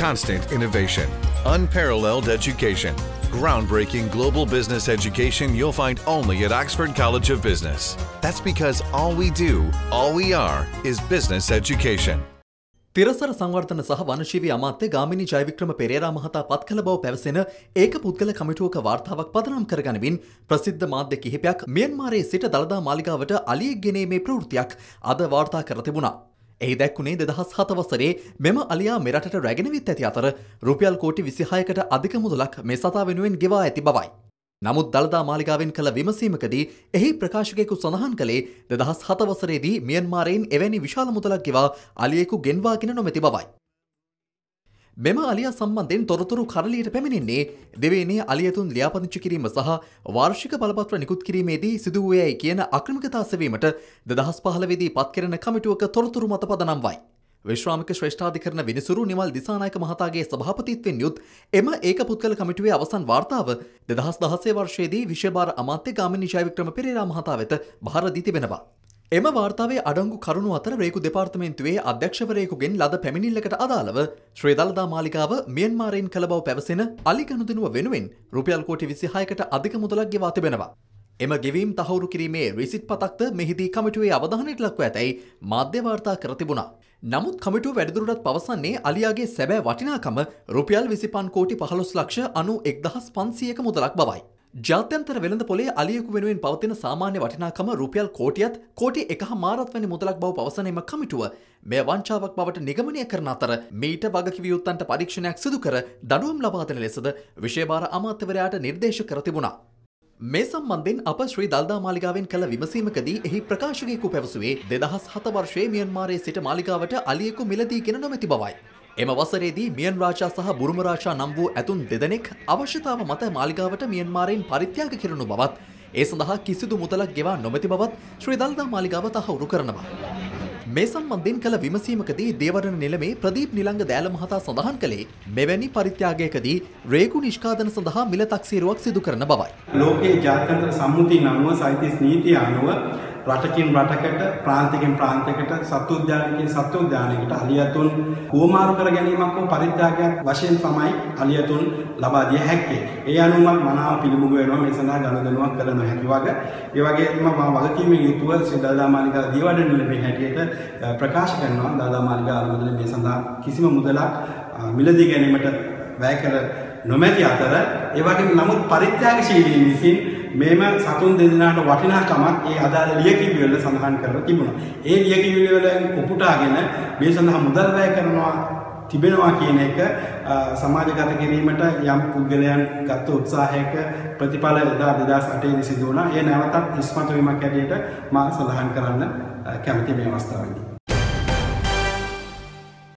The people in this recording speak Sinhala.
Constant innovation, unparalleled education, groundbreaking global business education you'll find only at Oxford College of Business. That's because all we do, all we are, is business education. තිරසර සංවර්ධන සහ වනශීවී අමාත්‍ය ගාමිණී ජයවික්‍රම පෙරේරා මහතා පත් කළ බව පැවසෙන ඒක පුද්ගල කමිටුවක වාර්තාවක් පදනම් කරගනිමින් ප්‍රසිද්ධ මාධ්‍ය කිහිපයක් මියන්මාරයේ සිට දළදා මාලිගාවට අලියෙක් ගෙනීමේ ප්‍රවෘත්තියක් අද වාර්තා කර තිබුණා. එහි දැක්වුණේ දෙදහස් හත වසරේ මෙම අලියා මෙරටට රැගෙනවිත් ඇති අතර රුපියල් කෝටි විසිහයකට අධික මුදලක් මේ සතා වෙනුවෙන් ගෙවා ඇති බවයි. නමුත් දළදා මාලිගාවෙන් කළ විමසීමකදී එහි ප්‍රකාශකයෙකු සඳහන් කළේ දෙදහස් හතවසරේදී මියන්මාරයෙන් එවැනි විශාල මුදලක් ගෙවා අලියෙකු ගෙන්වාගෙන නොමැති බවයි. මෙම අලිය සම්බන්ධයෙන් තොරතුරු කරලියට පැමිණෙන්නේ දෙවේනේ අලියතුන් ලියාපදිංචි කිරීම සහ වාර්ෂික බලපත්‍ර නිකුත් කිරීමේදී සිදුවූයයි කියන අක්‍රමිකතා සෙවීමට දෙදහස් පහළවෙදී පත් කෙරෙන කමිටුවක තොරතුරු මත පදනම් වයි. විශ්‍රාමික ශ්‍රේෂ්ඨාධිකරණ විනිසුරු නිමල් දිසානායක මහතාගේ සභාපතිත්වෙන් යුත් එම ඒක පුද්ගල කමිටුවේ අවසන් වාර්තාව දෙදහස් දහසේ වර්ෂයේදී විශ්වභාර අමාත්‍ය ගාමිණී ජයවික්‍රම පෙරේරා මහතා වෙත බහර දී තිබෙනවා. එම වාර්තාවේ අඩංගු කරුණු අතර රේකු දෙපාර්තමේන්තුවේ අධ්‍යක්ෂවරයෙකුගෙන් ලද පැමිණිල්ලකට අදාළව ශ්‍රී දළදා මාලිකාව මියන්මාරයෙන් කළ බව පැවසෙන අලි ගනුදෙනුව වෙනුවෙන් රුපියල් කෝටි විසිහයකට අධික මුදලක් ගෙවා තිබෙනවා. එම ගෙවීම් තහවුරු කිරීමේ රිසිට් පතක්ද මෙහිදී කමිටුවේ අවධානයට ලක්ව ඇතැයි මාධ්‍ය වාර්තා කර තිබුණා. නමුත් කමිටුව වැඩිදුරටත් පවසන්නේ අලියාගේ සැබෑ වටිනාකම රුපියල් විසිපන් කෝටි පහළොස් ලක්ෂ අනු එක්දහස් පන්සියක මුදලක් බවයි. ජාත්‍යන්තර වෙළඳ පොලේ අලියෙකු වෙනුවෙන් පවතින සාමාන්‍ය වටිනාකම රුපියල් කෝටියත් කෝටි එක මාරත් වැනි මුදලක් බව පවසනීම කමිටුව මෙය වංචාවක් බවට නිගමනය කරන අතර මීට වගකිවියුත්තන්ට පරීක්ෂණයක් සිදු කර දඩුවම් ලබාදන ලෙසද විශේභාර අමාත්‍යවරයාට නිර්දේශ කර තිබුණා. මේ සම්බන්ධෙන් අප ශ්‍රී දල්දා මාලිගාවෙන් කළ විමසීමකදී එහි ප්‍රකාශකයෙකු පැවසුවේ දෙදහස් හත වර්ෂයේ මියන්මාරයේ සිට මාලිගාවට අලියෙකු මිලදී ගෙන නොමැති බවයි. එම වසරේදී මියන් රාජා සහ බුරුම රාජා නම් වූ ඇතුන් දෙදෙනෙක් අවශ්‍යතාව මත මාලිගාවට මියන්මාරයෙන් පරිත්‍යාග කරනු බවත් ඒ සඳහා කිසිදු මුදලක් ගෙවා නොමැති බවත් ශ්‍රී දල්දා මාලිගාව තහවුරු කරනවා. මේ සම්බන්ධයෙන් කළ විමසීමකදී දේවරණ නිලමේ ප්‍රදීප් නිලංග දෑල මහතා සඳහන් කළේ මෙවැනි පරිත්‍යාගයකදී රේගු නිෂ්කාදන සඳහා මිල තක්සේරුවක් සිදු කරන බවයි. ලෝකයේ ජාත්‍යන්තර සම්මුතිය අනුව සයිතිස් නීතිය අනුව රටකින් රටකට ප්‍රාන්තිකෙන් ප්‍රාන්තයකට සත්තු උද්‍යානයකින් සත්තු උද්‍යානයකට අලියතුන් හුවමාරු කර ගැනීමක් හෝ පරිත්‍යාගයක් වශයෙන් තමයි අලියතුන් ලබා දිය හැක්කේ. ඒ අනුව මනාව පිළිමුග වෙනවා මේ සඳහා ගනුදෙනුවක් කළ නොහැකි වගේ. ඒ වගේම මම වගකීමෙන් යුතුව ශ්‍රී දළදා මාලිගා දියවඩන නිලමේ හැටියට ප්‍රකාශ කරනවා දළදා මාලිගා අනුමೋದನೆ මේ සඳහා කිසිම මුදලක් මිලදී ගැනීමට වැය කර නොමැති අතර ඒ වගේම නමුත් පරිත්‍යාගශීලීන් විසින් මේම සතුන් දෙදෙනාට වටිනාකමක් ඒ අදාළ ලියකියවි වල සඳහන් කරලා තිබුණා. ඒ ලියකියවි වලින් උපුටාගෙන මේ සඳහා මුදල් වැය කරනවා තිබෙනවා කියන එක සමාජගත කිරීමට යම් පුද්ගලයන් ගත්ත උත්සාහයක ප්‍රතිඵල එදා 2008 දී සිදු වුණා. ඒ නැවතත් ඉස්මතු වීමක් ඇටියට මා සඳහන් කරන්න කැමති මේ අවස්ථාවේදී.